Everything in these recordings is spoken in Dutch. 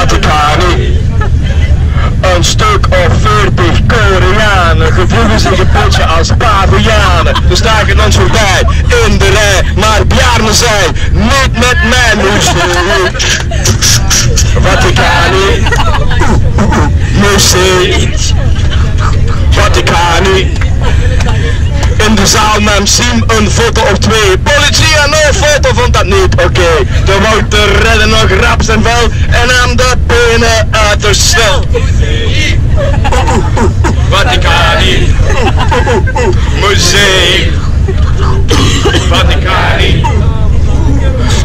Vaticani. Een stuk of veertig Koreanen, gevoelens in gepotje als pavianen. We staken dan zo bij, in de rij, maar Bjarne zei, niet met mij muziek. Vaticani. Muziek. Vaticani. In de zaal nam Sim een foto of twee. Politie en no foto vond dat niet oké. De Wouter redde nog rap zijn vel en nam de penen uit de cel. Vaticani. Museum. Vaticani.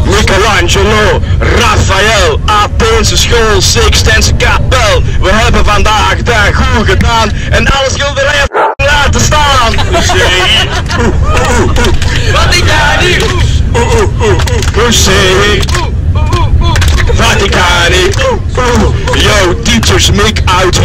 Michelangelo, Raphaël, Atheense school, Sixtense kapel. We hebben vandaag de goed gedaan en alle schilderijen Museum. Vaticani. Yo, teachers make out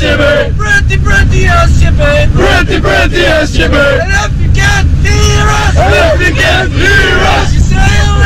ja! Pretty, pretty ja siebie! Pretty, pretty ja siebie! And if you can't hear us! And if you can't hear us! You say oh,